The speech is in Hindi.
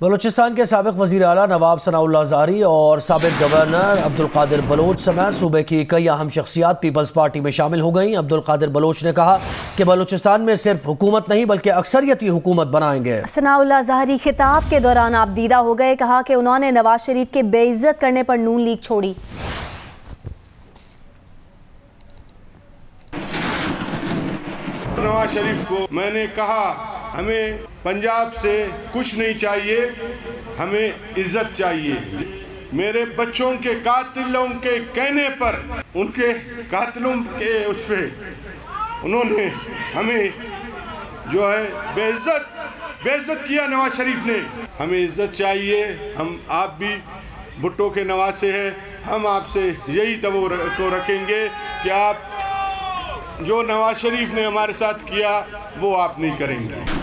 बलूचिस्तान के सबक वजी अला नवाब सनाउल्ला ज़ारी और सबक गवर्नर अब्दुल कादिर बलोच समेत सूबे की कई अहम शख्सियात पीपल्स पार्टी में शामिल हो गई। अब्दुल कादिर बलोच ने कहा कि बलूचिस्तान में सिर्फ़ हुकूमत नहीं बल्कि अक्सरियती हुकूमत बनाएँगे। सनाउल्ला जहरी खिताब के दौरान आप दीदा हो गए। कहा कि उन्होंने नवाज़ शरीफ के बेइज्जत करने पर नून लीग छोड़ी। नवाज़ शरीफ को मैंने कहा हमें पंजाब से कुछ नहीं चाहिए, हमें इज़्ज़त चाहिए। मेरे बच्चों के कातिलों के कहने पर, उनके कातिलों के उस पर उन्होंने हमें जो है बेइज्जत बेइज्जत किया नवाज़ शरीफ ने। हमें इज़्ज़त चाहिए, हम आप भी भुट्टो के नवाज़ से हैं, हम आपसे यही दबो को रखेंगे कि आप जो नवाज़ शरीफ ने हमारे साथ किया, वो आप नहीं करेंगे।